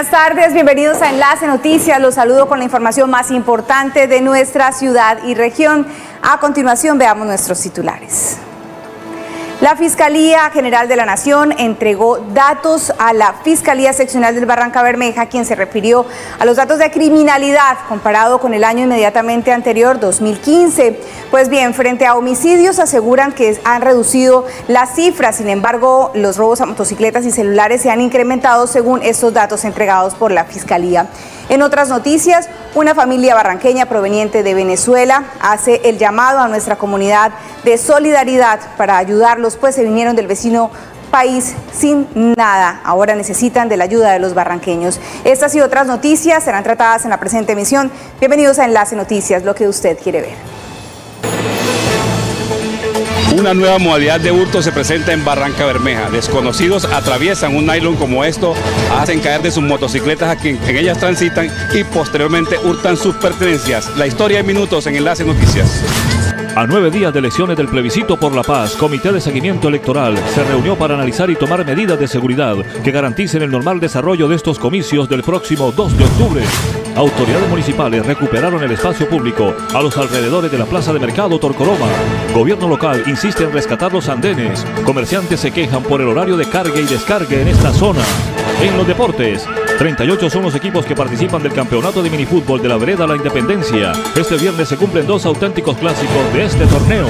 Buenas tardes, bienvenidos a Enlace Noticias. Los saludo con la información más importante de nuestra ciudad y región. A continuación veamos nuestros titulares. La Fiscalía General de la Nación entregó datos a la Fiscalía Seccional del Barranca Bermeja, quien se refirió a los datos de criminalidad comparado con el año inmediatamente anterior, 2015. Pues bien, frente a homicidios aseguran que han reducido las cifras, sin embargo, los robos a motocicletas y celulares se han incrementado según estos datos entregados por la Fiscalía. En otras noticias, una familia barranqueña proveniente de Venezuela hace el llamado a nuestra comunidad de solidaridad para ayudarlos, pues se vinieron del vecino país sin nada. Ahora necesitan de la ayuda de los barranqueños. Estas y otras noticias serán tratadas en la presente emisión. Bienvenidos a Enlace Noticias, lo que usted quiere ver. Una nueva modalidad de hurto se presenta en Barranca Bermeja. Desconocidos atraviesan un nylon como esto, hacen caer de sus motocicletas a quien en ellas transitan y posteriormente hurtan sus pertenencias. La historia en minutos en Enlace Noticias. A nueve días de elecciones del plebiscito por la paz, Comité de Seguimiento Electoral se reunió para analizar y tomar medidas de seguridad que garanticen el normal desarrollo de estos comicios del próximo 2 de octubre. Autoridades municipales recuperaron el espacio público a los alrededores de la plaza de mercado Torcoroma. Gobierno local insiste en rescatar los andenes. Comerciantes se quejan por el horario de carga y descargue en esta zona. En los deportes, 38 son los equipos que participan del campeonato de minifútbol de la vereda La Independencia. Este viernes se cumplen dos auténticos clásicos de este torneo.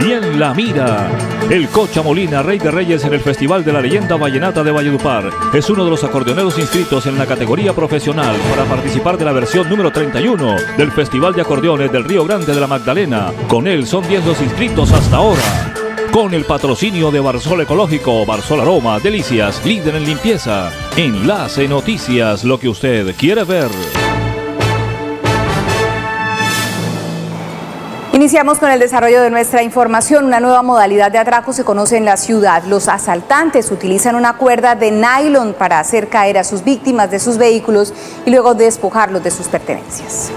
Y en la mira, el Cocha Molina, Rey de Reyes en el Festival de la Leyenda Vallenata de Valledupar, es uno de los acordeoneros inscritos en la categoría profesional para participar de la versión número 31 del Festival de Acordeones del Río Grande de la Magdalena. Con él son 10 los inscritos hasta ahora con el patrocinio de Barsol Ecológico, Barsol Aroma, Delicias, líder en limpieza. Enlace Noticias, lo que usted quiere ver. Iniciamos con el desarrollo de nuestra información. Una nueva modalidad de atraco se conoce en la ciudad. Los asaltantes utilizan una cuerda de nylon para hacer caer a sus víctimas de sus vehículos y luego despojarlos de sus pertenencias.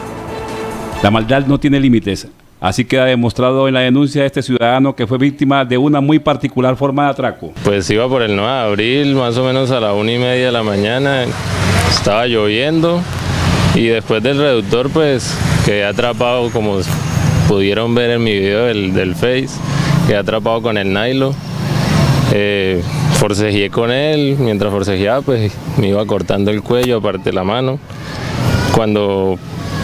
La maldad no tiene límites. Así queda demostrado en la denuncia de este ciudadano que fue víctima de una muy particular forma de atraco. Pues iba por el 9 de abril, más o menos a la una y media de la mañana. Estaba lloviendo y después del reductor, pues quedé atrapado, como pudieron ver en mi video del, del Face, quedé atrapado con el nylon. Eh, forcejeé con él, mientras forcejeaba, pues me iba cortando el cuello, aparte la mano. Cuando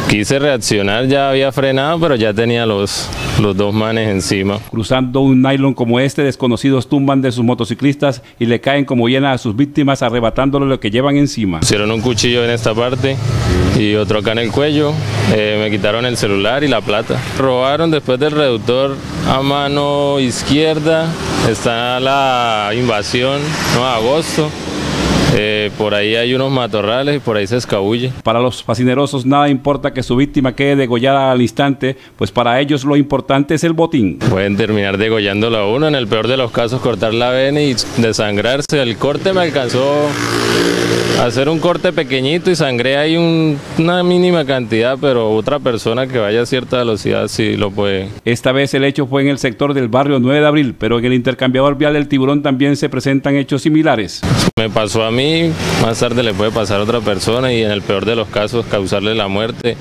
Quise reaccionar, ya había frenado, pero ya tenía los, los dos manes encima. Cruzando un nylon como este, desconocidos tumban de sus motociclistas y le caen como llena a sus víctimas, arrebatándole lo que llevan encima. Hicieron un cuchillo en esta parte y otro acá en el cuello. Eh, me quitaron el celular y la plata. Robaron después del reductor a mano izquierda. Está la invasión, no agosto. Eh, por ahí hay unos matorrales y por ahí se escabulle. Para los fascinerosos nada importa que su víctima quede degollada al instante, pues para ellos lo importante es el botín. Pueden terminar degollándola a uno, en el peor de los casos cortar la vena y desangrarse. El corte me alcanzó hacer un corte pequeñito y sangré ahí una mínima cantidad, pero otra persona que vaya a cierta velocidad sí lo puede. Esta vez el hecho fue en el sector del barrio 9 de abril, pero en el intercambiador vial del tiburón también se presentan hechos similares. Me pasó a mí, más tarde le puede pasar a otra persona y en el peor de los casos causarle la muerte.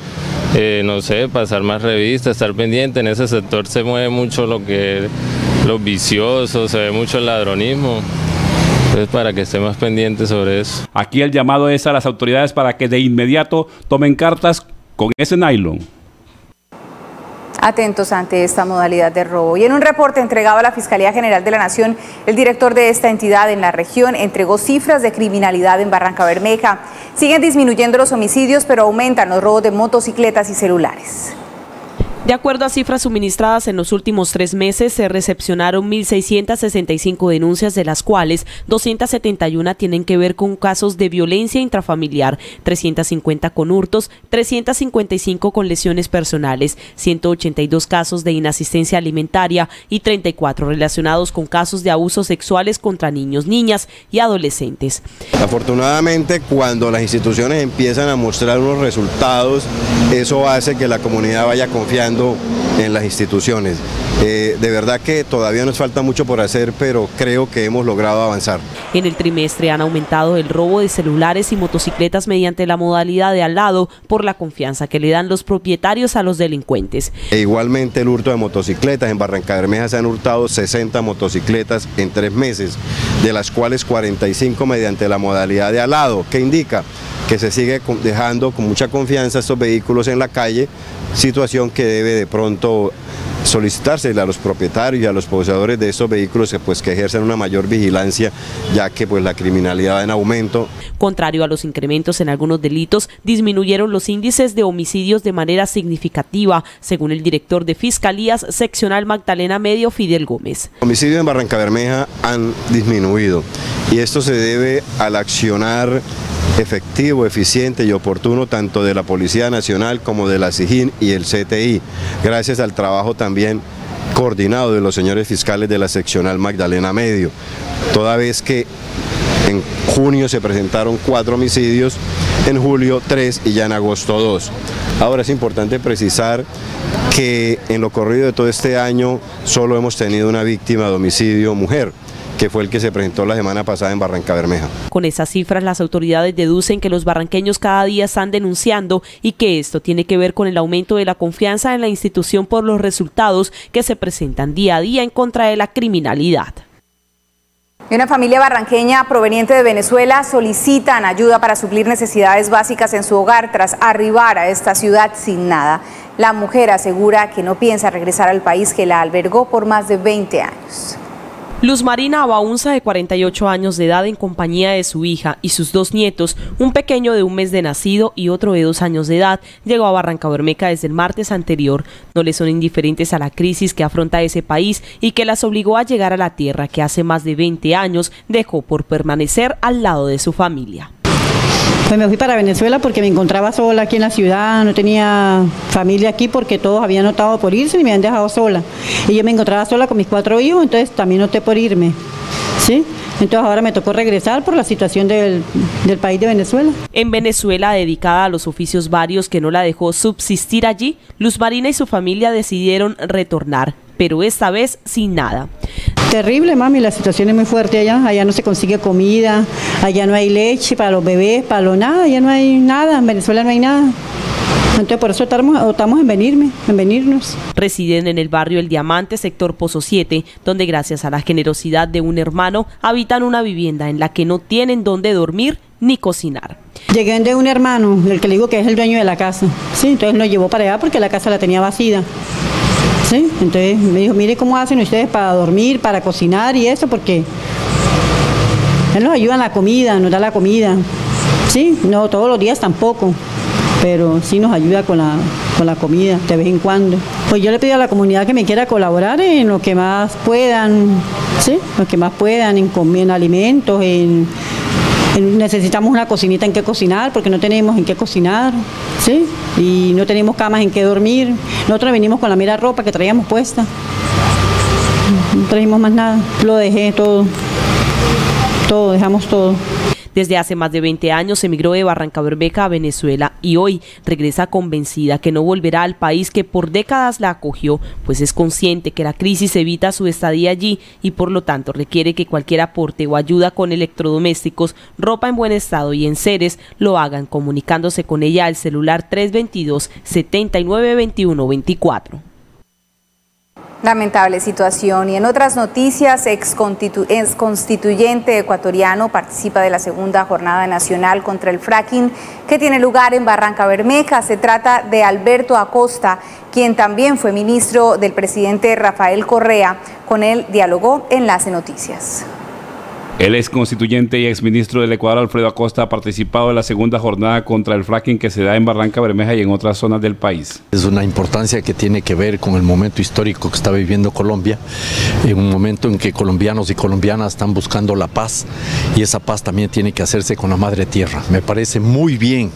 Eh, no sé, pasar más revistas, estar pendiente. En ese sector se mueve mucho lo que los viciosos, se ve mucho el ladronismo. Entonces, para que esté más pendiente sobre eso. Aquí el llamado es a las autoridades para que de inmediato tomen cartas con ese nylon atentos ante esta modalidad de robo. Y en un reporte entregado a la Fiscalía General de la Nación, el director de esta entidad en la región entregó cifras de criminalidad en Barranca Bermeja. Siguen disminuyendo los homicidios, pero aumentan los robos de motocicletas y celulares. De acuerdo a cifras suministradas en los últimos tres meses, se recepcionaron 1.665 denuncias, de las cuales 271 tienen que ver con casos de violencia intrafamiliar, 350 con hurtos, 355 con lesiones personales, 182 casos de inasistencia alimentaria y 34 relacionados con casos de abusos sexuales contra niños, niñas y adolescentes. Afortunadamente, cuando las instituciones empiezan a mostrar unos resultados, eso hace que la comunidad vaya confiando en las instituciones. Eh, de verdad que todavía nos falta mucho por hacer, pero creo que hemos logrado avanzar. En el trimestre han aumentado el robo de celulares y motocicletas mediante la modalidad de al lado por la confianza que le dan los propietarios a los delincuentes. E igualmente el hurto de motocicletas. En Barranca Bermeja se han hurtado 60 motocicletas en tres meses, de las cuales 45 mediante la modalidad de al lado, que indica que se sigue dejando con mucha confianza estos vehículos en la calle, situación que debe de pronto solicitarse a los propietarios y a los poseedores de estos vehículos que, pues, que ejercen una mayor vigilancia, ya que pues, la criminalidad va en aumento. Contrario a los incrementos en algunos delitos, disminuyeron los índices de homicidios de manera significativa, según el director de Fiscalías Seccional Magdalena Medio, Fidel Gómez. Homicidios en Barranca Bermeja han disminuido y esto se debe al accionar efectivo, eficiente y oportuno tanto de la Policía Nacional como de la SIGIN y el CTI, gracias al trabajo también coordinado de los señores fiscales de la seccional Magdalena Medio, toda vez que en junio se presentaron cuatro homicidios, en julio tres y ya en agosto dos. Ahora es importante precisar que en lo corrido de todo este año solo hemos tenido una víctima de homicidio mujer que fue el que se presentó la semana pasada en Barranca Bermeja. Con esas cifras, las autoridades deducen que los barranqueños cada día están denunciando y que esto tiene que ver con el aumento de la confianza en la institución por los resultados que se presentan día a día en contra de la criminalidad. Una familia barranqueña proveniente de Venezuela solicitan ayuda para suplir necesidades básicas en su hogar tras arribar a esta ciudad sin nada. La mujer asegura que no piensa regresar al país que la albergó por más de 20 años. Luz Marina Abaunza, de 48 años de edad, en compañía de su hija y sus dos nietos, un pequeño de un mes de nacido y otro de dos años de edad, llegó a Barranca Bermeja desde el martes anterior. No le son indiferentes a la crisis que afronta ese país y que las obligó a llegar a la tierra que hace más de 20 años dejó por permanecer al lado de su familia. Pues me fui para Venezuela porque me encontraba sola aquí en la ciudad, no tenía familia aquí porque todos habían optado por irse y me habían dejado sola. Y yo me encontraba sola con mis cuatro hijos, entonces también opté por irme. ¿Sí? Entonces ahora me tocó regresar por la situación del, del, país de Venezuela. En Venezuela, dedicada a los oficios varios que no la dejó subsistir allí, Luz Marina y su familia decidieron retornar, pero esta vez sin nada. Terrible, mami, la situación es muy fuerte allá. Allá no se consigue comida, allá no hay leche para los bebés, para los nada, allá no hay nada, en Venezuela no hay nada. Entonces por eso optamos, en venirme, en venirnos. Residen en el barrio El Diamante, sector Pozo 7, donde gracias a la generosidad de un hermano habitan una vivienda en la que no tienen dónde dormir ni cocinar. Llegué de un hermano, el que le digo que es el dueño de la casa. Sí, entonces nos llevó para allá porque la casa la tenía vacía. ¿sí? Entonces me dijo, mire cómo hacen ustedes para dormir, para cocinar y eso, porque él nos ayuda en la comida, nos da la comida. Sí, no todos los días tampoco, pero sí nos ayuda con la, con la comida de vez en cuando. Pues yo le pido a la comunidad que me quiera colaborar en lo que más puedan, ¿sí? Lo que más puedan, en, en alimentos, en necesitamos una cocinita en que cocinar porque no tenemos en qué cocinar, ¿sí? Y no tenemos camas en que dormir. Nosotros venimos con la mera ropa que traíamos puesta. No trajimos más nada. Lo dejé todo. Todo, dejamos todo. Desde hace más de 20 años emigró de Barranca Bermeja a Venezuela y hoy regresa convencida que no volverá al país que por décadas la acogió, pues es consciente que la crisis evita su estadía allí y por lo tanto requiere que cualquier aporte o ayuda con electrodomésticos, ropa en buen estado y en seres lo hagan comunicándose con ella al celular 322 7921 24. Lamentable situación. Y en otras noticias, ex, constituyente ecuatoriano participa de la segunda jornada nacional contra el fracking que tiene lugar en Barranca Bermeja. Se trata de Alberto Acosta, quien también fue ministro del presidente Rafael Correa. Con él dialogó Enlace Noticias. El ex constituyente y ex ministro del Ecuador, Alfredo Acosta, ha participado en la segunda jornada contra el fracking que se da en Barranca Bermeja y en otras zonas del país. Es una importancia que tiene que ver con el momento histórico que está viviendo Colombia, en un momento en que colombianos y colombianas están buscando la paz y esa paz también tiene que hacerse con la madre tierra. Me parece muy bien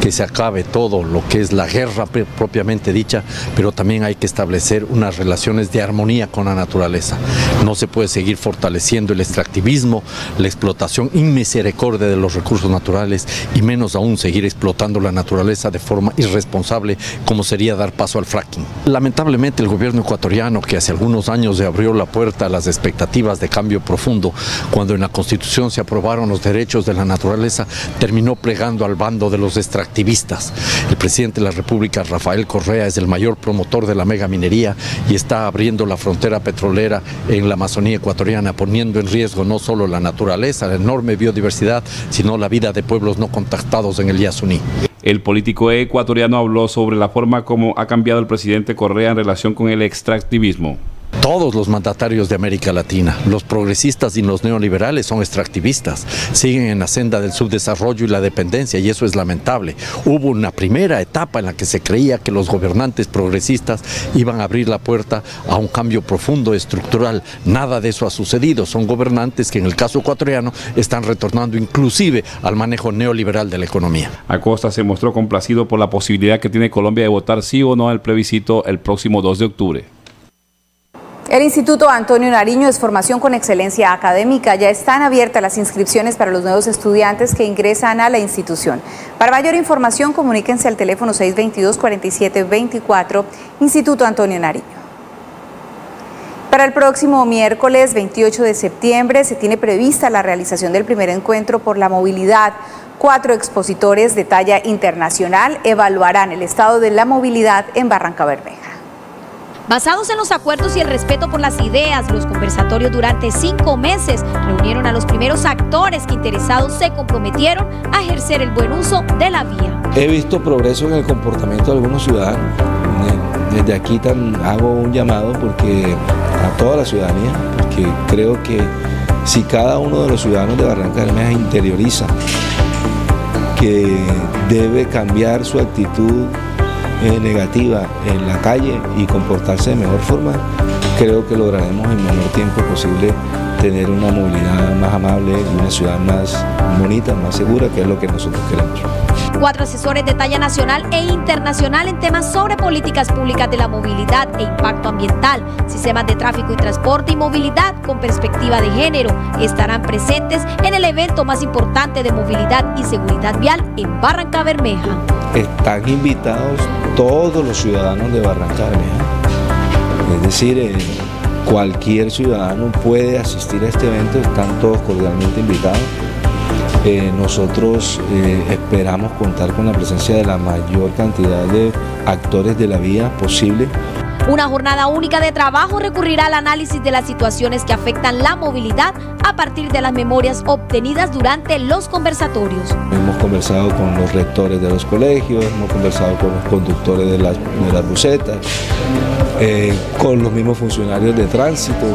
que se acabe todo lo que es la guerra propiamente dicha, pero también hay que establecer unas relaciones de armonía con la naturaleza. No se puede seguir fortaleciendo el extractivismo la explotación inmisericordia de los recursos naturales y menos aún seguir explotando la naturaleza de forma irresponsable como sería dar paso al fracking. Lamentablemente el gobierno ecuatoriano que hace algunos años le abrió la puerta a las expectativas de cambio profundo cuando en la constitución se aprobaron los derechos de la naturaleza terminó plegando al bando de los extractivistas. El presidente de la República Rafael Correa es el mayor promotor de la megaminería y está abriendo la frontera petrolera en la Amazonía ecuatoriana poniendo en riesgo no solo la naturaleza, la enorme biodiversidad, sino la vida de pueblos no contactados en el Yasuní. El político ecuatoriano habló sobre la forma como ha cambiado el presidente Correa en relación con el extractivismo. Todos los mandatarios de América Latina, los progresistas y los neoliberales son extractivistas, siguen en la senda del subdesarrollo y la dependencia y eso es lamentable. Hubo una primera etapa en la que se creía que los gobernantes progresistas iban a abrir la puerta a un cambio profundo estructural. Nada de eso ha sucedido. Son gobernantes que en el caso ecuatoriano están retornando inclusive al manejo neoliberal de la economía. Acosta se mostró complacido por la posibilidad que tiene Colombia de votar sí o no al plebiscito el próximo 2 de octubre. El Instituto Antonio Nariño es formación con excelencia académica. Ya están abiertas las inscripciones para los nuevos estudiantes que ingresan a la institución. Para mayor información, comuníquense al teléfono 622-4724, Instituto Antonio Nariño. Para el próximo miércoles 28 de septiembre se tiene prevista la realización del primer encuentro por la movilidad. Cuatro expositores de talla internacional evaluarán el estado de la movilidad en Barranca Bermeja. Basados en los acuerdos y el respeto por las ideas, los conversatorios durante cinco meses reunieron a los primeros actores que interesados se comprometieron a ejercer el buen uso de la vía. He visto progreso en el comportamiento de algunos ciudadanos. Desde aquí hago un llamado porque a toda la ciudadanía, porque creo que si cada uno de los ciudadanos de Barranca Bermeja interioriza que debe cambiar su actitud eh, negativa en la calle y comportarse de mejor forma, creo que lograremos en menor tiempo posible tener una movilidad más amable y una ciudad más bonita, más segura, que es lo que nosotros queremos. Cuatro asesores de talla nacional e internacional en temas sobre políticas públicas de la movilidad e impacto ambiental, sistemas de tráfico y transporte y movilidad con perspectiva de género estarán presentes en el evento más importante de movilidad y seguridad vial en Barranca Bermeja. Están invitados todos los ciudadanos de Barranca Bermeja, es decir, eh, cualquier ciudadano puede asistir a este evento, están todos cordialmente invitados. Eh, nosotros eh, esperamos contar con la presencia de la mayor cantidad de actores de la vía posible. Una jornada única de trabajo recurrirá al análisis de las situaciones que afectan la movilidad a partir de las memorias obtenidas durante los conversatorios. Hemos conversado con los rectores de los colegios, hemos conversado con los conductores de las, de las bucetas, eh, con los mismos funcionarios de tránsito.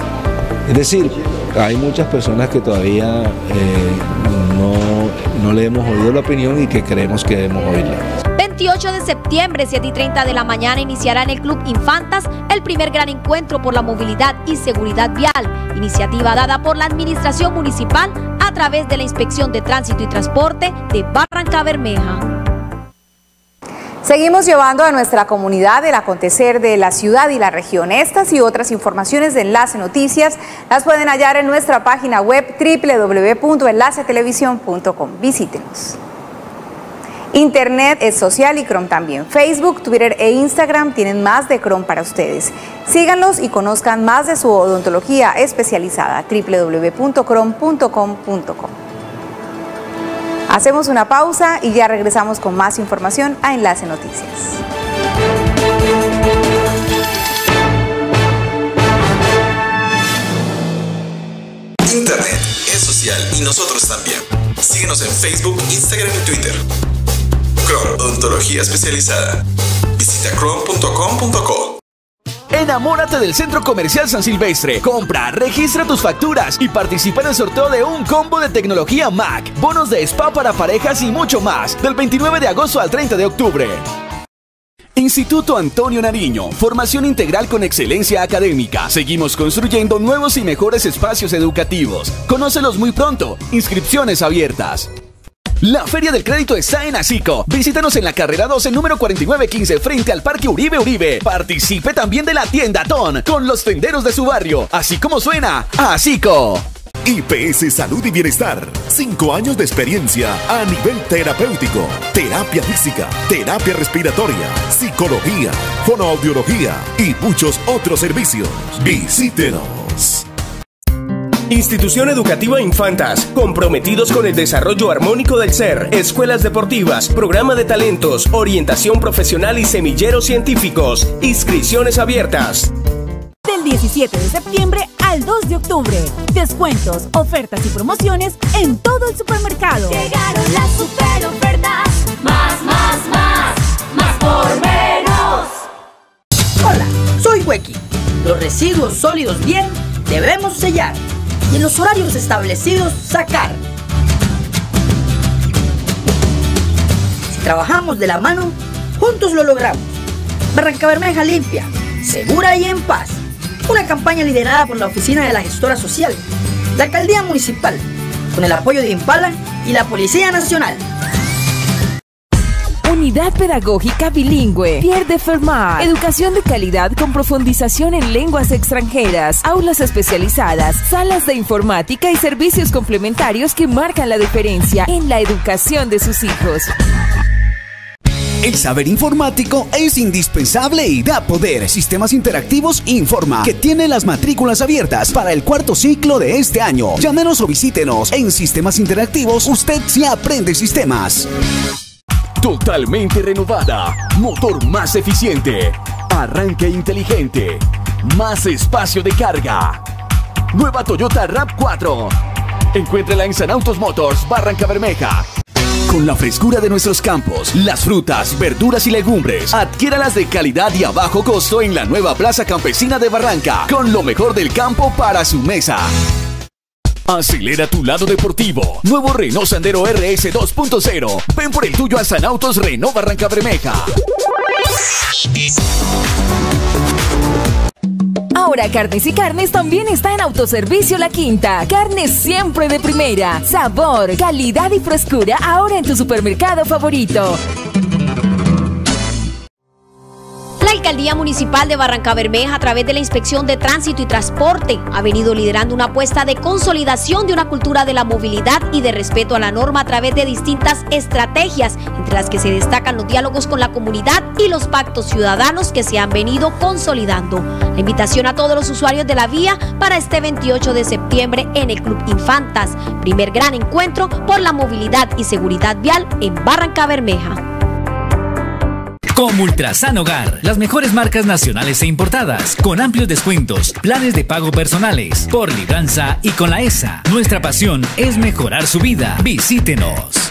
Es decir, hay muchas personas que todavía no, no le hemos oído la opinión y que creemos que debemos oírla. 28 de septiembre, 7 y 30 de la mañana, iniciará en el Club Infantas el primer gran encuentro por la movilidad y seguridad vial, iniciativa dada por la Administración Municipal a través de la Inspección de Tránsito y Transporte de Barranca Bermeja. Seguimos llevando a nuestra comunidad el acontecer de la ciudad y la región. Estas y otras informaciones de Enlace Noticias las pueden hallar en nuestra página web www.enlacetelevisión.com. Visítenos. Internet es social y Chrome también. Facebook, Twitter e Instagram tienen más de Chrome para ustedes. Síganlos y conozcan más de su odontología especializada www.chrome.com.com. Hacemos una pausa y ya regresamos con más información a Enlace Noticias. Internet es social y nosotros también. Síguenos en Facebook, Instagram y Twitter. Odontología especializada. Visita chrome.com.co. Enamórate del Centro Comercial San Silvestre. Compra, registra tus facturas y participa en el sorteo de un combo de tecnología Mac, bonos de spa para parejas y mucho más, del 29 de agosto al 30 de octubre. Instituto Antonio Nariño, formación integral con excelencia académica. Seguimos construyendo nuevos y mejores espacios educativos. Conócelos muy pronto. Inscripciones abiertas. La Feria del Crédito está en Asico. Visítanos en la carrera 12, número 4915, frente al Parque Uribe Uribe. Participe también de la tienda Ton con los tenderos de su barrio. Así como suena, Asico. IPS Salud y Bienestar. Cinco años de experiencia a nivel terapéutico, terapia física, terapia respiratoria, psicología, fonoaudiología y muchos otros servicios. Visítenos. Institución Educativa Infantas, comprometidos con el desarrollo armónico del ser, escuelas deportivas, programa de talentos, orientación profesional y semilleros científicos. Inscripciones abiertas. Del 17 de septiembre al 2 de octubre. Descuentos, ofertas y promociones en todo el supermercado. Llegaron las super ofertas. Más, más, más. Más por menos. Hola, soy Huequi. Los residuos sólidos bien debemos sellar y en los horarios establecidos sacar. Si trabajamos de la mano, juntos lo logramos. Barranca Bermeja limpia, segura y en paz. Una campaña liderada por la Oficina de la Gestora Social, la Alcaldía Municipal, con el apoyo de Impala y la Policía Nacional. Unidad Pedagógica Bilingüe. Pierre de Fermat. Educación de calidad con profundización en lenguas extranjeras. Aulas especializadas. Salas de informática y servicios complementarios que marcan la diferencia en la educación de sus hijos. El saber informático es indispensable y da poder. Sistemas Interactivos informa que tiene las matrículas abiertas para el cuarto ciclo de este año. Llámenos o visítenos. En Sistemas Interactivos usted se aprende sistemas. Totalmente renovada. Motor más eficiente. Arranque inteligente. Más espacio de carga. Nueva Toyota RAV4. Encuéntrala en San Autos Motors, Barranca Bermeja. Con la frescura de nuestros campos, las frutas, verduras y legumbres, adquiéralas de calidad y a bajo costo en la nueva Plaza Campesina de Barranca, con lo mejor del campo para su mesa. Acelera tu lado deportivo. Nuevo Renault Sandero RS 2.0. Ven por el tuyo a San Autos Renault Barranca Bermeja. Ahora Carnes y Carnes también está en Autoservicio La Quinta. Carnes siempre de primera. Sabor, calidad y frescura ahora en tu supermercado favorito. La Alcaldía Municipal de Barranca Bermeja, a través de la Inspección de Tránsito y Transporte, ha venido liderando una apuesta de consolidación de una cultura de la movilidad y de respeto a la norma a través de distintas estrategias, entre las que se destacan los diálogos con la comunidad y los pactos ciudadanos que se han venido consolidando. La invitación a todos los usuarios de la vía para este 28 de septiembre en el Club Infantas, primer gran encuentro por la movilidad y seguridad vial en Barranca Bermeja. Como Ultrasan Hogar, las mejores marcas nacionales e importadas, con amplios descuentos, planes de pago personales, por libranza y con la ESA. Nuestra pasión es mejorar su vida. Visítenos.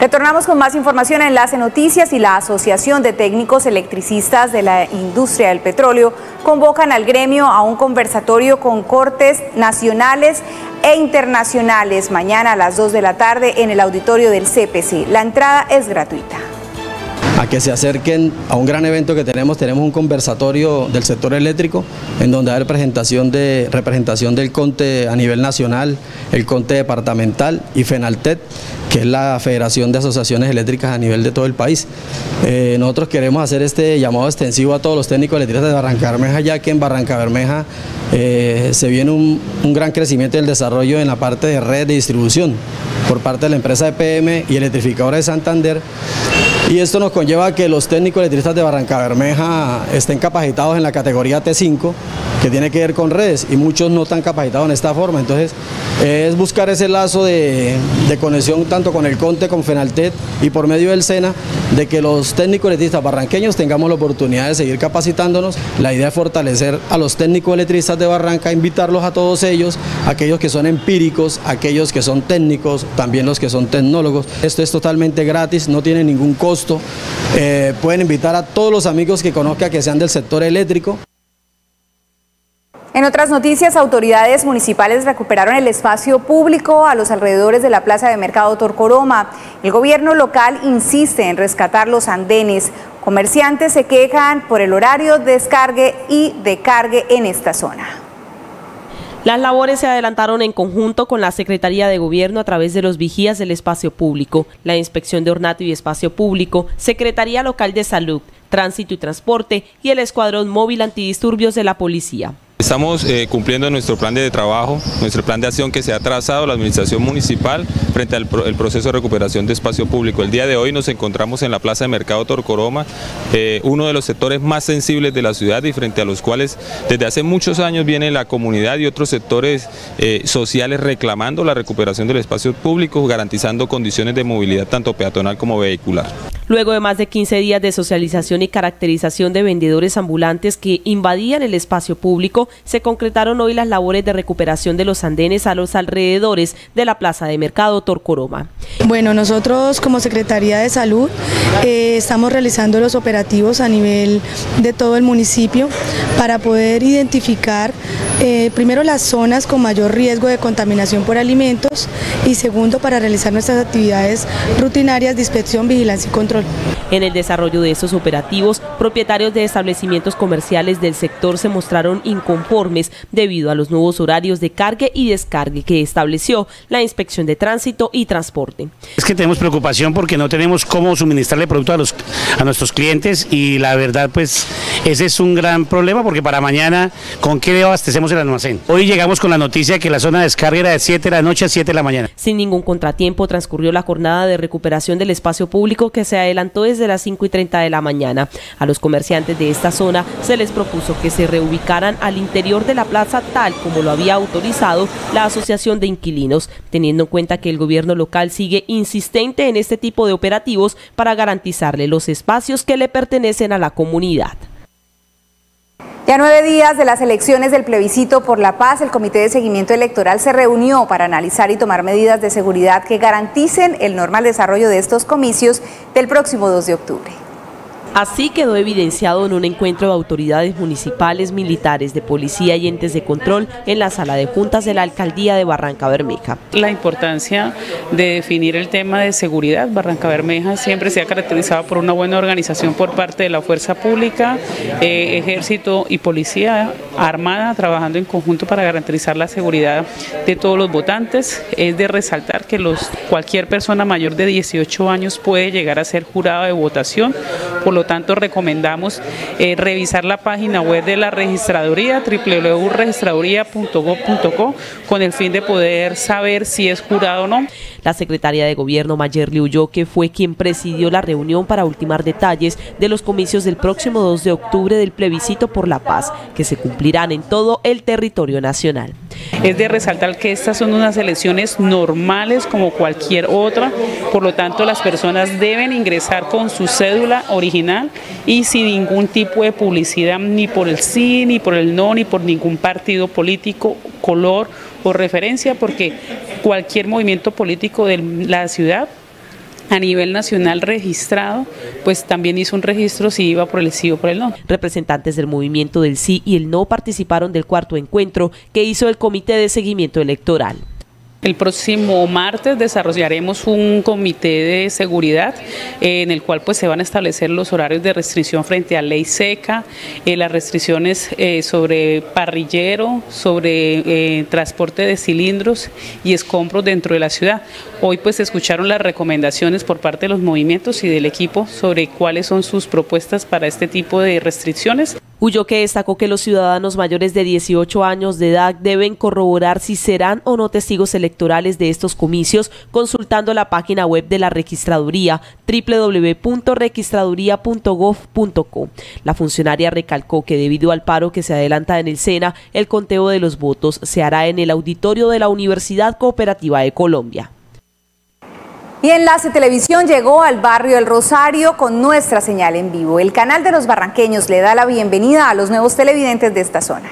Retornamos con más información en Enlace Noticias y la Asociación de Técnicos Electricistas de la Industria del Petróleo convocan al gremio a un conversatorio con cortes nacionales e internacionales mañana a las 2 de la tarde en el auditorio del CPC. La entrada es gratuita a que se acerquen a un gran evento que tenemos. Tenemos un conversatorio del sector eléctrico en donde hay representación, de, representación del CONTE a nivel nacional, el CONTE departamental y FENALTET, que es la Federación de Asociaciones Eléctricas a nivel de todo el país. Eh, nosotros queremos hacer este llamado extensivo a todos los técnicos electricistas de Barranca Bermeja, ya que en Barranca Bermeja eh, se viene un, un gran crecimiento del desarrollo en la parte de red de distribución por parte de la empresa EPM y electrificadora de Santander y esto nos conlleva a que los técnicos electricistas de Barranca Bermeja estén capacitados en la categoría T5, que tiene que ver con redes, y muchos no están capacitados en esta forma. Entonces, es buscar ese lazo de, conexión tanto con el CONTE, con FENALTET y por medio del SENA, de que los técnicos electricistas barranqueños tengamos la oportunidad de seguir capacitándonos. La idea es fortalecer a los técnicos electricistas de Barranca, invitarlos a todos ellos, aquellos que son empíricos, aquellos que son técnicos, también los que son tecnólogos. Esto es totalmente gratis, no tiene ningún costo eh, pueden invitar a todos los amigos que conozcan que sean del sector eléctrico. En otras noticias, autoridades municipales recuperaron el espacio público a los alrededores de la plaza de mercado Torcoroma. El gobierno local insiste en rescatar los andenes. Comerciantes se quejan por el horario de descargue y de cargue en esta zona. Las labores se adelantaron en conjunto con la Secretaría de Gobierno a través de los vigías del espacio público, la Inspección de Ornato y Espacio Público, Secretaría Local de Salud, Tránsito y Transporte y el Escuadrón Móvil Antidisturbios de la Policía. Estamos eh, cumpliendo nuestro plan de trabajo, nuestro plan de acción que se ha trazado la Administración Municipal frente al proceso de recuperación de espacio público. El día de hoy nos encontramos en la Plaza de Mercado Torcoroma, eh, uno de los sectores más sensibles de la ciudad y frente a los cuales desde hace muchos años viene la comunidad y otros sectores eh, sociales reclamando la recuperación del espacio público, garantizando condiciones de movilidad tanto peatonal como vehicular. Luego de más de 15 días de socialización y caracterización de vendedores ambulantes que invadían el espacio público, se concretaron hoy las labores de recuperación de los andenes a los alrededores de la Plaza de Mercado Torcoroma. Bueno, nosotros como Secretaría de Salud eh, estamos realizando los operativos a nivel de todo el municipio para poder identificar eh, primero las zonas con mayor riesgo de contaminación por alimentos y segundo para realizar nuestras actividades rutinarias de inspección, vigilancia y control. En el desarrollo de estos operativos, propietarios de establecimientos comerciales del sector se mostraron inconformes debido a los nuevos horarios de cargue y descargue que estableció la Inspección de Tránsito y Transporte. Es que tenemos preocupación porque no tenemos cómo suministrarle producto a, los, a nuestros clientes y la verdad pues ese es un gran problema porque para mañana con qué abastecemos el almacén. Hoy llegamos con la noticia que la zona de descarga era de 7 de la noche a 7 de la mañana. Sin ningún contratiempo transcurrió la jornada de recuperación del espacio público que se adelantó desde las 5 y 30 de la mañana. A los comerciantes de esta zona se les propuso que se reubicaran al interior de la plaza tal como lo había autorizado la Asociación de Inquilinos, teniendo en cuenta que el gobierno local sigue insistente en este tipo de operativos para garantizarle los espacios que le pertenecen a la comunidad. Ya nueve días de las elecciones del plebiscito por la paz, el Comité de Seguimiento Electoral se reunió para analizar y tomar medidas de seguridad que garanticen el normal desarrollo de estos comicios del próximo 2 de octubre. Así quedó evidenciado en un encuentro de autoridades municipales, militares, de policía y entes de control en la sala de juntas de la alcaldía de Barranca Bermeja. La importancia de definir el tema de seguridad. Barranca Bermeja siempre se ha caracterizado por una buena organización por parte de la fuerza pública, eh, ejército y policía armada trabajando en conjunto para garantizar la seguridad de todos los votantes. Es de resaltar que los, cualquier persona mayor de 18 años puede llegar a ser jurado de votación. Por lo tanto, recomendamos eh, revisar la página web de la registraduría, www.registraduría.gov.co, con el fin de poder saber si es jurado o no. La secretaria de Gobierno, Mayerly que fue quien presidió la reunión para ultimar detalles de los comicios del próximo 2 de octubre del plebiscito por la paz, que se cumplirán en todo el territorio nacional. Es de resaltar que estas son unas elecciones normales como cualquier otra, por lo tanto las personas deben ingresar con su cédula original y sin ningún tipo de publicidad ni por el sí, ni por el no, ni por ningún partido político, color o referencia, porque cualquier movimiento político de la ciudad a nivel nacional registrado, pues también hizo un registro si iba por el sí o por el no. Representantes del movimiento del sí y el no participaron del cuarto encuentro que hizo el Comité de Seguimiento Electoral. El próximo martes desarrollaremos un comité de seguridad eh, en el cual pues se van a establecer los horarios de restricción frente a ley seca, eh, las restricciones eh, sobre parrillero, sobre transporte de cilindros y escombros dentro de la ciudad. Hoy pues escucharon las recomendaciones por parte de los movimientos y del equipo sobre cuáles son sus propuestas para este tipo de restricciones. Que destacó que los ciudadanos mayores de 18 años de edad deben corroborar si serán o no testigos electorales electorales de estos comicios consultando la página web de la registraduría www.registraduría.gov.co. La funcionaria recalcó que debido al paro que se adelanta en el SENA, el conteo de los votos se hará en el auditorio de la Universidad Cooperativa de Colombia. Y Enlace Televisión llegó al barrio El Rosario con nuestra señal en vivo. El canal de los barranqueños le da la bienvenida a los nuevos televidentes de esta zona.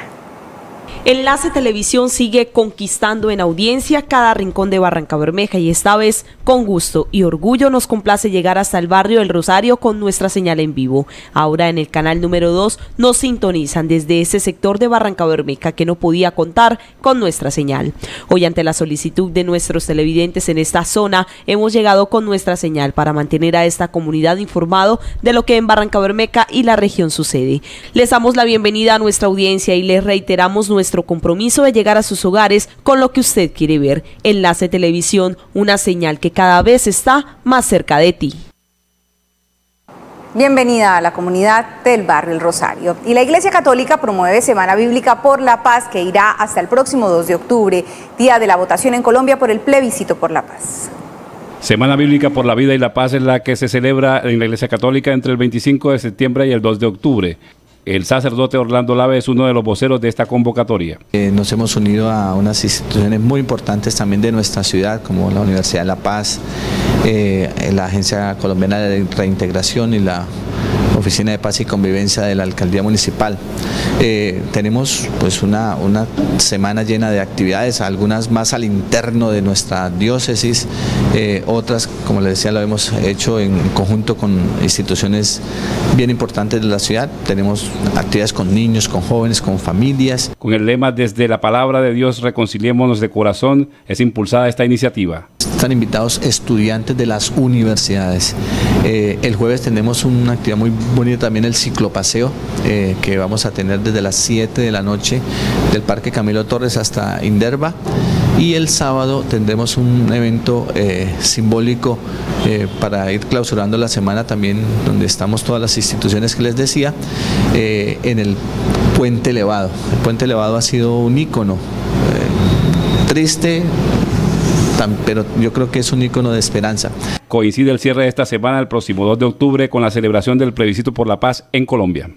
Enlace Televisión sigue conquistando en audiencia cada rincón de Barranca Bermeja y esta vez con gusto y orgullo nos complace llegar hasta el barrio El Rosario con nuestra señal en vivo. Ahora en el canal número 2 nos sintonizan desde ese sector de Barranca Bermeja que no podía contar con nuestra señal. Hoy ante la solicitud de nuestros televidentes en esta zona hemos llegado con nuestra señal para mantener a esta comunidad informado de lo que en Barranca Bermeja y la región sucede. Les damos la bienvenida a nuestra audiencia y les reiteramos nuestro nuestro compromiso de llegar a sus hogares con lo que usted quiere ver. Enlace Televisión, una señal que cada vez está más cerca de ti. Bienvenida a la comunidad del barrio El Rosario. Y la Iglesia Católica promueve Semana Bíblica por la Paz que irá hasta el próximo 2 de octubre, día de la votación en Colombia por el plebiscito por la paz. Semana Bíblica por la Vida y la Paz es la que se celebra en la Iglesia Católica entre el 25 de septiembre y el 2 de octubre. El sacerdote Orlando Lave es uno de los voceros de esta convocatoria. Eh, nos hemos unido a unas instituciones muy importantes también de nuestra ciudad, como la Universidad de La Paz, eh, la Agencia Colombiana de Reintegración y la Oficina de Paz y Convivencia de la Alcaldía Municipal. Eh, tenemos pues una, una semana llena de actividades, algunas más al interno de nuestra diócesis, eh, otras, como les decía, lo hemos hecho en conjunto con instituciones bien importantes de la ciudad. Tenemos actividades con niños, con jóvenes, con familias. Con el lema Desde la palabra de Dios reconciliémonos de corazón, es impulsada esta iniciativa. Están invitados estudiantes de las universidades. Eh, el jueves tenemos una actividad muy bonita también, el ciclopaseo, eh, que vamos a tener desde las 7 de la noche del Parque Camilo Torres hasta Inderva. Y el sábado tendremos un evento eh, simbólico para ir clausurando la semana también, donde estamos todas las instituciones que les decía, en el Puente Elevado. El Puente Elevado ha sido un ícono triste, pero yo creo que es un icono de esperanza. Coincide el cierre de esta semana el próximo 2 de octubre con la celebración del plebiscito por la paz en Colombia.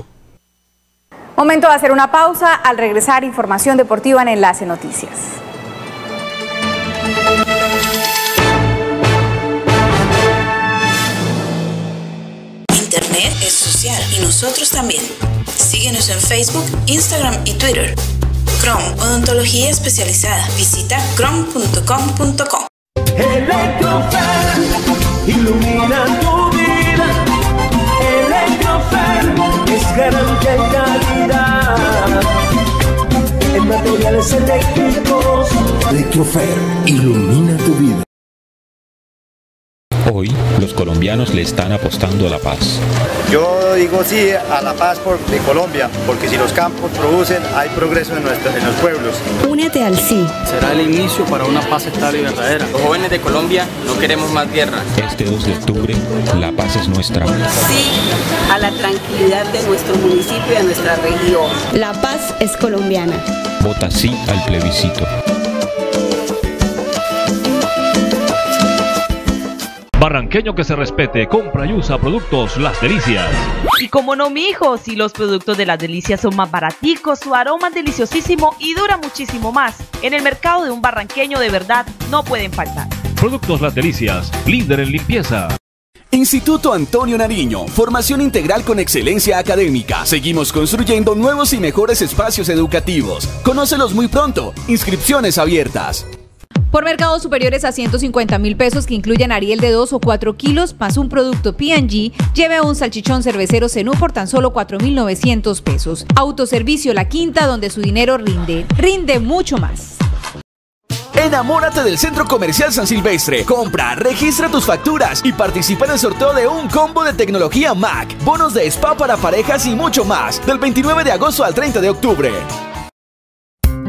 Momento de hacer una pausa. Al regresar, información deportiva en Enlace Noticias. Internet es social y nosotros también. Síguenos en Facebook, Instagram y Twitter. Chrome, odontología especializada. Visita chrome.com.co. Electrofer, ilumina tu vida. Electrofer es garantía y calidad. En materiales eléctricos. Electrofer, ilumina tu vida. Hoy los colombianos le están apostando a la paz. Yo digo sí a la paz por, de Colombia, porque si los campos producen, hay progreso en, nuestro, en los pueblos. Únete al sí. Será el inicio para una paz estable y verdadera. Los jóvenes de Colombia no queremos más guerra. Este 2 de octubre, la paz es nuestra. Sí a la tranquilidad de nuestro municipio y de nuestra región. La paz es colombiana. Vota sí al plebiscito. Barranqueño que se respete, compra y usa productos Las Delicias. Y como no, mijo, si los productos de Las Delicias son más baraticos, su aroma es deliciosísimo y dura muchísimo más. En el mercado de un barranqueño de verdad no pueden faltar. Productos Las Delicias, líder en limpieza. Instituto Antonio Nariño, formación integral con excelencia académica. Seguimos construyendo nuevos y mejores espacios educativos. Conócelos muy pronto. Inscripciones abiertas. Por mercados superiores a 150 mil pesos que incluyen Ariel de 2 o 4 kilos más un producto P&G, lleve un salchichón cervecero Zenú por tan solo 4.900 pesos. Autoservicio La Quinta donde su dinero rinde, rinde mucho más. Enamórate del Centro Comercial San Silvestre. Compra, registra tus facturas y participa en el sorteo de un combo de tecnología Mac, bonos de spa para parejas y mucho más, del 29 de agosto al 30 de octubre.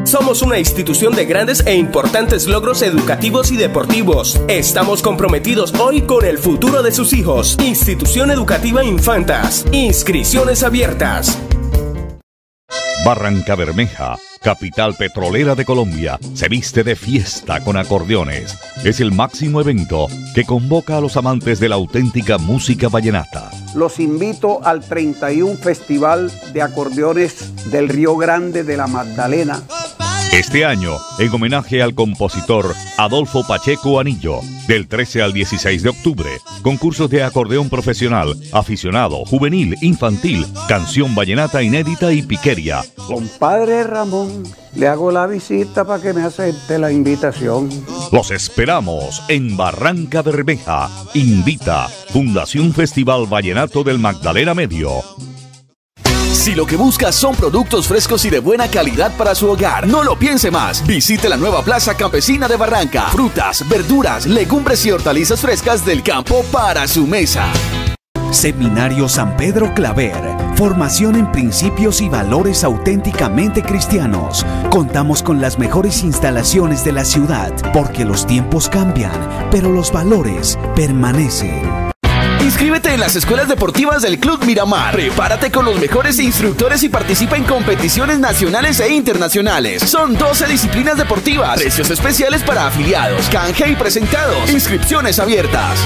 Somos una institución de grandes e importantes logros educativos y deportivos. Estamos comprometidos hoy con el futuro de sus hijos. Institución Educativa Infantas. Inscripciones abiertas. Barranca Bermeja, capital petrolera de Colombia, se viste de fiesta con acordeones. Es el máximo evento que convoca a los amantes de la auténtica música vallenata. Los invito al 31 Festival de Acordeones del Río Grande de la Magdalena. Este año, en homenaje al compositor Adolfo Pacheco Anillo, del 13 al 16 de octubre, concursos de acordeón profesional, aficionado, juvenil, infantil, canción vallenata inédita y piqueria. Compadre Ramón, le hago la visita para que me acepte la invitación. Los esperamos en Barranca Bermeja. Invita Fundación Festival Vallenato del Magdalena Medio. Si lo que busca son productos frescos y de buena calidad para su hogar, no lo piense más. Visite la nueva Plaza Campesina de Barranca. Frutas, verduras, legumbres y hortalizas frescas del campo para su mesa. Seminario San Pedro Claver. Formación en principios y valores auténticamente cristianos. Contamos con las mejores instalaciones de la ciudad, porque los tiempos cambian, pero los valores permanecen. Inscríbete en las escuelas deportivas del Club Miramar. Prepárate con los mejores instructores y participa en competiciones nacionales e internacionales. Son 12 disciplinas deportivas, precios especiales para afiliados, canje y presentados, inscripciones abiertas.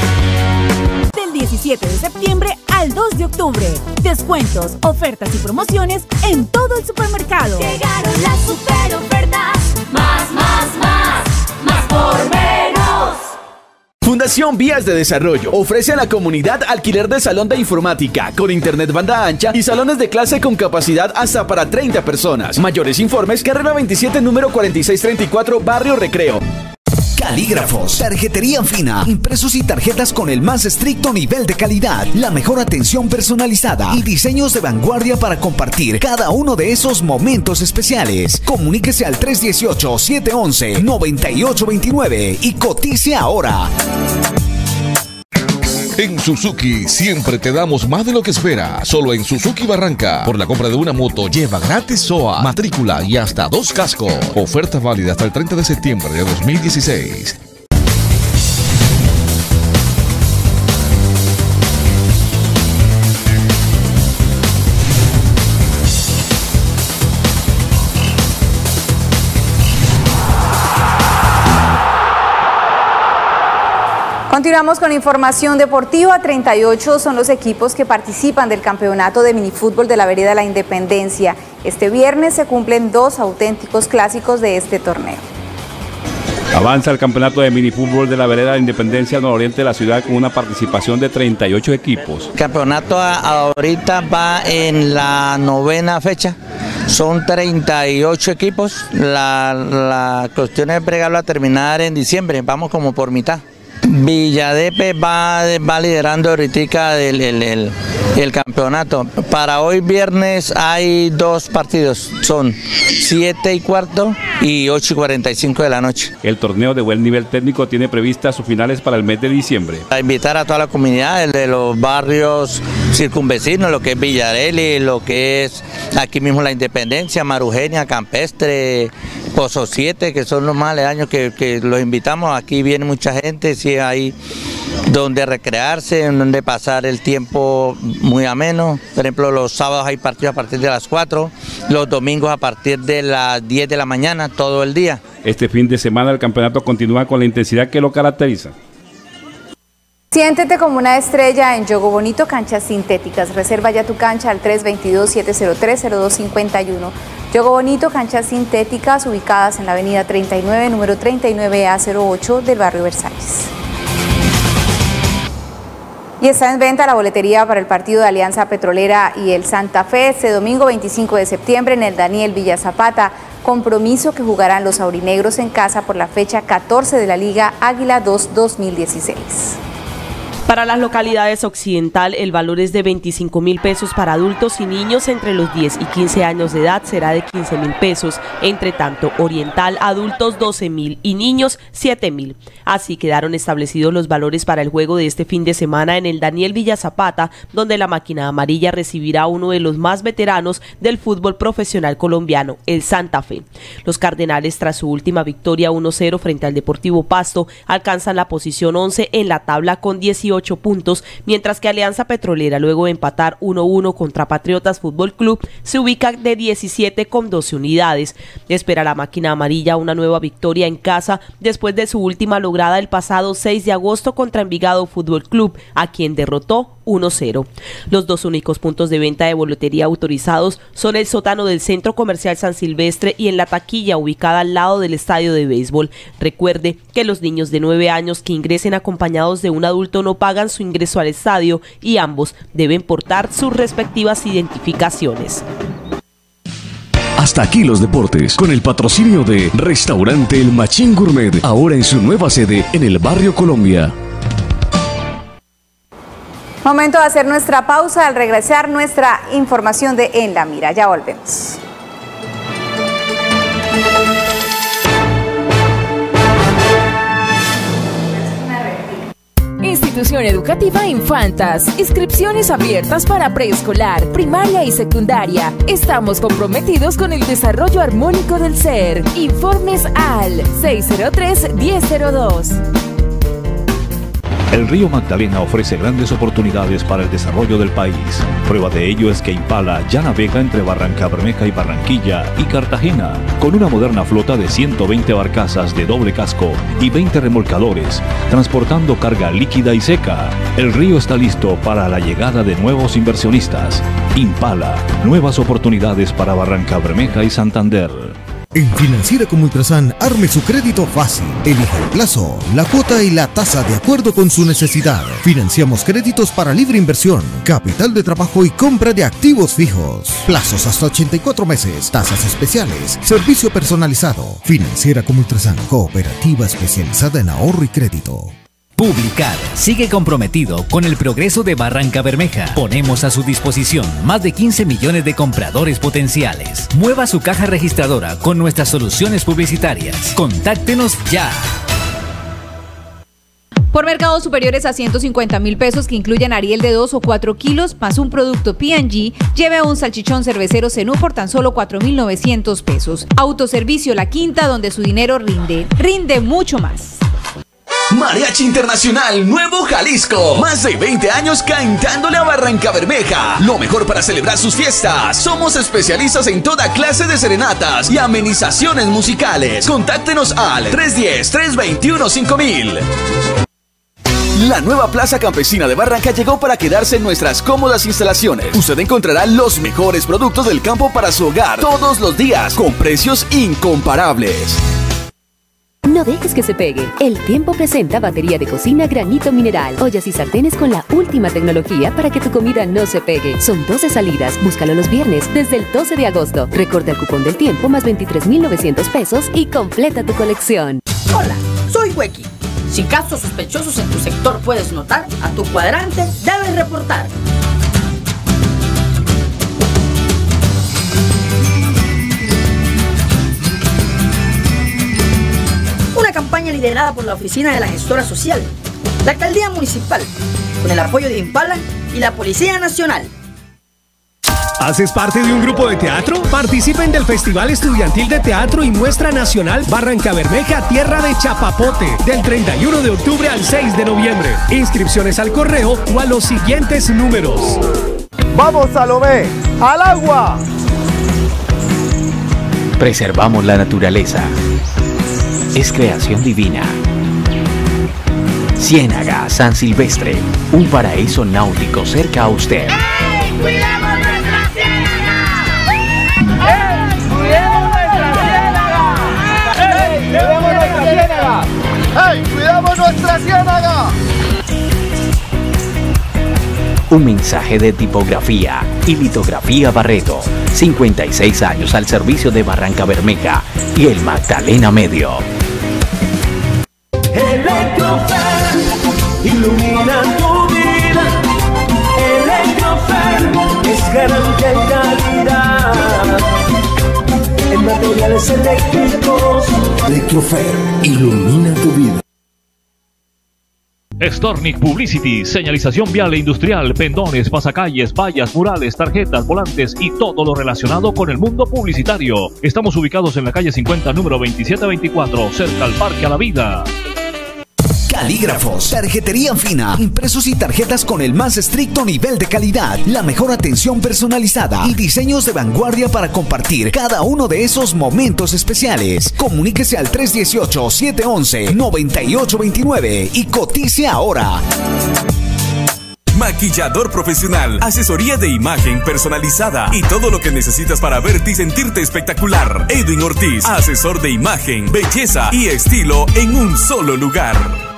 Del 17 de septiembre al 2 de octubre. Descuentos, ofertas y promociones en todo el supermercado. Llegaron las super ofertas. Más, más, más. Más por menos. Fundación Vías de Desarrollo ofrece a la comunidad alquiler de salón de informática con internet banda ancha y salones de clase con capacidad hasta para 30 personas. Mayores informes, carrera 27, número 4634, Barrio Recreo. Calígrafos, tarjetería fina, impresos y tarjetas con el más estricto nivel de calidad, la mejor atención personalizada y diseños de vanguardia para compartir cada uno de esos momentos especiales. Comuníquese al 318-711-9829 y cotice ahora. En Suzuki siempre te damos más de lo que espera. Solo en Suzuki Barranca. Por la compra de una moto lleva gratis SOA, matrícula y hasta dos cascos. Oferta válida hasta el 30 de septiembre de 2016. Continuamos con información deportiva. 38 son los equipos que participan del campeonato de minifútbol de la Vereda de la Independencia. Este viernes se cumplen dos auténticos clásicos de este torneo. Avanza el campeonato de minifútbol de la Vereda de la Independencia nororiente de la ciudad con una participación de 38 equipos. El campeonato ahorita va en la novena fecha. Son 38 equipos. La, la cuestión es bregarlo a terminar en diciembre. Vamos como por mitad. Villadepe va, va liderando ahorita el, el- el- el campeonato. Para hoy viernes hay dos partidos. Son 7 y cuarto y 8 y 45 de la noche. El torneo de buen nivel técnico tiene previstas sus finales para el mes de diciembre. A invitar a toda la comunidad, el de los barrios circunvecinos, lo que es Villarelli, lo que es aquí mismo la Independencia, Marugenia, Campestre, Pozo 7, que son los más aledaños que, que los invitamos. Aquí viene mucha gente, sí hay donde recrearse, donde pasar el tiempo muy ameno. Por ejemplo, los sábados hay partidos a partir de las 4, los domingos a partir de las 10 de la mañana, todo el día. Este fin de semana el campeonato continúa con la intensidad que lo caracteriza. Siéntete como una estrella en Yogo Bonito Canchas Sintéticas. Reserva ya tu cancha al 322-703-0251. Yogo Bonito Canchas Sintéticas ubicadas en la avenida 39, número 39A08 del barrio Versalles. Y está en venta la boletería para el partido de Alianza Petrolera y el Santa Fe este domingo 25 de septiembre en el Daniel Villa Zapata. Compromiso que jugarán los aurinegros en casa por la fecha 14 de la Liga Águila 2 2016. Para las localidades occidental, el valor es de 25 mil pesos para adultos y niños entre los 10 y 15 años de edad será de 15 mil pesos. Entre tanto, oriental, adultos 12 mil y niños 7 mil. Así quedaron establecidos los valores para el juego de este fin de semana en el Daniel Villa Zapata, donde la máquina amarilla recibirá a uno de los más veteranos del fútbol profesional colombiano, el Santa Fe. Los Cardenales, tras su última victoria 1-0 frente al Deportivo Pasto, alcanzan la posición 11 en la tabla con 18 puntos, mientras que Alianza Petrolera, luego de empatar 1-1 contra Patriotas Fútbol Club, se ubica de 17 con 12 unidades. Espera la máquina amarilla una nueva victoria en casa después de su última lograda el pasado 6 de agosto contra Envigado Fútbol Club, a quien derrotó 1-0. Los dos únicos puntos de venta de boletería autorizados son el sótano del Centro Comercial San Silvestre y en la taquilla ubicada al lado del estadio de béisbol. Recuerde que los niños de 9 años que ingresen acompañados de un adulto no pagan su ingreso al estadio y ambos deben portar sus respectivas identificaciones. Hasta aquí los deportes, con el patrocinio de Restaurante El Machín Gourmet, ahora en su nueva sede en el barrio Colombia. Momento de hacer nuestra pausa al regresar nuestra información de En la Mira. Ya volvemos. Institución Educativa Infantas. Inscripciones abiertas para preescolar, primaria y secundaria. Estamos comprometidos con el desarrollo armónico del ser. Informes al 603-1002. El río Magdalena ofrece grandes oportunidades para el desarrollo del país. Prueba de ello es que Impala ya navega entre Barranca Bermeja y Barranquilla y Cartagena, con una moderna flota de 120 barcazas de doble casco y 20 remolcadores, transportando carga líquida y seca. El río está listo para la llegada de nuevos inversionistas. Impala, nuevas oportunidades para Barranca Bermeja y Santander. En Financiera como Ultrasan, arme su crédito fácil. Elija el plazo, la cuota y la tasa de acuerdo con su necesidad. Financiamos créditos para libre inversión, capital de trabajo y compra de activos fijos. Plazos hasta 84 meses, tasas especiales, servicio personalizado. Financiera como Ultrasan, cooperativa especializada en ahorro y crédito. Publicar sigue comprometido con el progreso de Barranca Bermeja. Ponemos a su disposición más de 15 millones de compradores potenciales. Mueva su caja registradora con nuestras soluciones publicitarias. Contáctenos ya. Por mercados superiores a 150 mil pesos que incluyen Ariel de 2 o 4 kilos más un producto P&G, lleve un salchichón cervecero Zenú por tan solo 4.900 pesos. Autoservicio La Quinta donde su dinero rinde. Rinde mucho más. Mariachi Internacional Nuevo Jalisco. Más de 20 años cantándole a Barranca Bermeja. Lo mejor para celebrar sus fiestas. Somos especialistas en toda clase de serenatas y amenizaciones musicales. Contáctenos al 310-321-5000. La nueva Plaza Campesina de Barranca llegó para quedarse en nuestras cómodas instalaciones. Usted encontrará los mejores productos del campo para su hogar todos los días con precios incomparables. No dejes que se pegue. El tiempo presenta batería de cocina granito mineral. Ollas y sartenes con la última tecnología para que tu comida no se pegue. Son 12 salidas. Búscalo los viernes desde el 12 de agosto. Recorda el cupón del tiempo más 23,900 pesos y completa tu colección. Hola, soy Weki. Si casos sospechosos en tu sector puedes notar, a tu cuadrante debes reportar. Campaña liderada por la Oficina de la Gestora Social, la Alcaldía Municipal, con el apoyo de Impala y la Policía Nacional. ¿Haces parte de un grupo de teatro? Participen del Festival Estudiantil de Teatro y Muestra Nacional Barranca Bermeja, Tierra de Chapapote, del 31 de octubre al 6 de noviembre. Inscripciones al correo o a los siguientes números. Vamos, Salomé, al agua. Preservamos la naturaleza. Es creación divina. Ciénaga San Silvestre, un paraíso náutico cerca a usted. ¡Cuidamos nuestra ¡Ey, cuidamos nuestra ciénaga! ¡Ey, cuidamos nuestra ciénaga! Un mensaje de tipografía y litografía Barreto. 56 años al servicio de Barranca Bermeja y el Magdalena Medio. Electrofer, ilumina tu vida. Electrofer es garantía y calidad. En materiales eléctricos. Electrofer, ilumina tu vida. Stornic Publicity, señalización vial e industrial, pendones, pasacalles, vallas, murales, tarjetas, volantes y todo lo relacionado con el mundo publicitario. Estamos ubicados en la calle 50, número 2724, cerca al Parque a la Vida. Calígrafos, tarjetería fina, impresos y tarjetas con el más estricto nivel de calidad, la mejor atención personalizada y diseños de vanguardia para compartir cada uno de esos momentos especiales. Comuníquese al 318-711-9829 y cotice ahora. Maquillador profesional, asesoría de imagen personalizada y todo lo que necesitas para verte y sentirte espectacular. Edwin Ortiz, asesor de imagen, belleza y estilo en un solo lugar.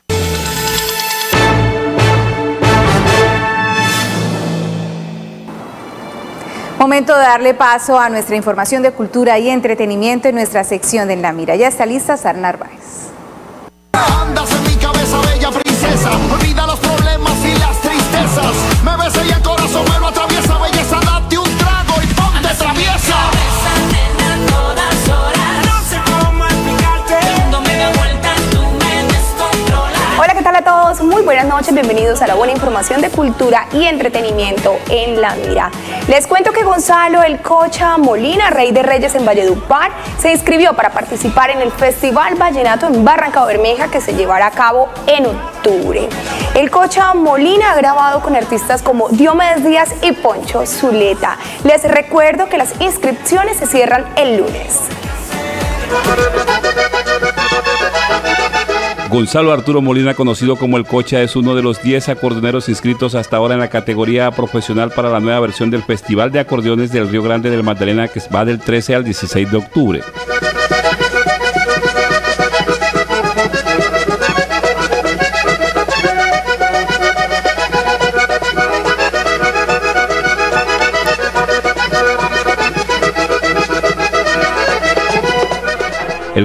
Momento de darle paso a nuestra información de cultura y entretenimiento en nuestra sección de En la Mira. Ya está lista Sara Narváez. Andas en mi cabeza, bella princesa. Olvida los problemas y las tristezas. Me besa y el corazón me lo atraviesa. Belleza, date un trago y ponte traviesa. Hola, ¿qué tal a todos? Muy buenas noches, bienvenidos a la buena información de cultura y entretenimiento en La Mira. Les cuento que Gonzalo El Cocha Molina, rey de reyes en Valledupar, se inscribió para participar en el Festival Vallenato en Barranca Bermeja que se llevará a cabo en octubre. El Cocha Molina ha grabado con artistas como Diomedes Díaz y Poncho Zuleta. Les recuerdo que las inscripciones se cierran el lunes. Gonzalo Arturo Molina, conocido como El Cocha, es uno de los 10 acordeoneros inscritos hasta ahora en la categoría profesional para la nueva versión del Festival de Acordeones del Río Grande del Magdalena que va del 13 al 16 de octubre.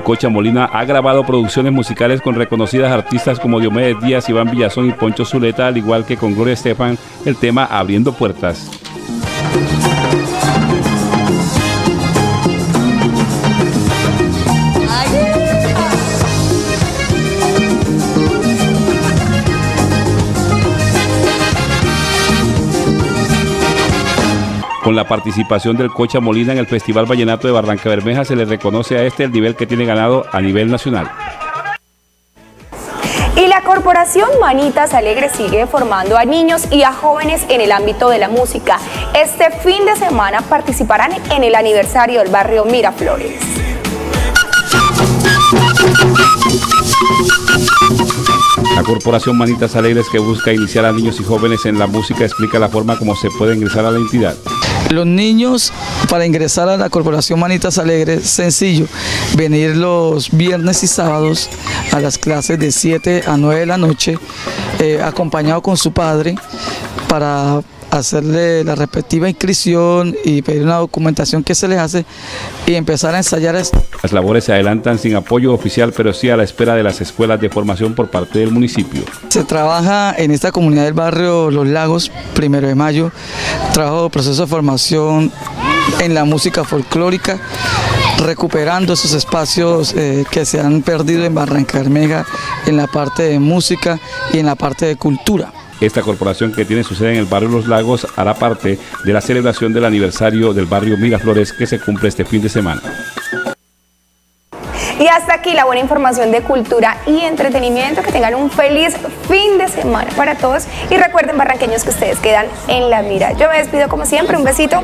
Cocha Molina ha grabado producciones musicales con reconocidas artistas como Diomedes Díaz, Iván Villazón y Poncho Zuleta, al igual que con Gloria Estefan, el tema Abriendo Puertas. Con la participación del Cocha Molina en el Festival Vallenato de Barranca Bermeja se le reconoce a este el nivel que tiene ganado a nivel nacional. Y la corporación Manitas Alegres sigue formando a niños y a jóvenes en el ámbito de la música. Este fin de semana participarán en el aniversario del barrio Miraflores. La corporación Manitas Alegres que busca iniciar a niños y jóvenes en la música explica la forma como se puede ingresar a la entidad. Los niños para ingresar a la Corporación Manitas Alegres, sencillo, venir los viernes y sábados a las clases de 7 a 9 de la noche, eh, acompañado con su padre para hacerle la respectiva inscripción y pedir una documentación que se les hace y empezar a ensayar esto. Las labores se adelantan sin apoyo oficial, pero sí a la espera de las escuelas de formación por parte del municipio. Se trabaja en esta comunidad del barrio Los Lagos, primero de mayo, trabajo proceso de formación en la música folclórica, recuperando esos espacios eh, que se han perdido en Barranca Bermeja en la parte de música y en la parte de cultura. Esta corporación que tiene su sede en el barrio Los Lagos hará parte de la celebración del aniversario del barrio Miraflores que se cumple este fin de semana. Y hasta aquí la buena información de cultura y entretenimiento. Que tengan un feliz fin de semana para todos. Y recuerden, barranqueños, que ustedes quedan en la mira. Yo me despido como siempre. Un besito.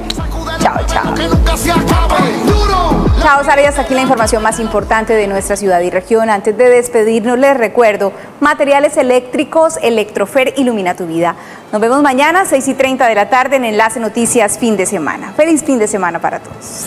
Chao, chao. Que nunca se acabe. Duro. Chao, Sara, y hasta aquí la información más importante de nuestra ciudad y región. Antes de despedirnos, les recuerdo, materiales eléctricos, Electrofer ilumina tu vida. Nos vemos mañana, 6 y 30 de la tarde, en Enlace Noticias, fin de semana. Feliz fin de semana para todos.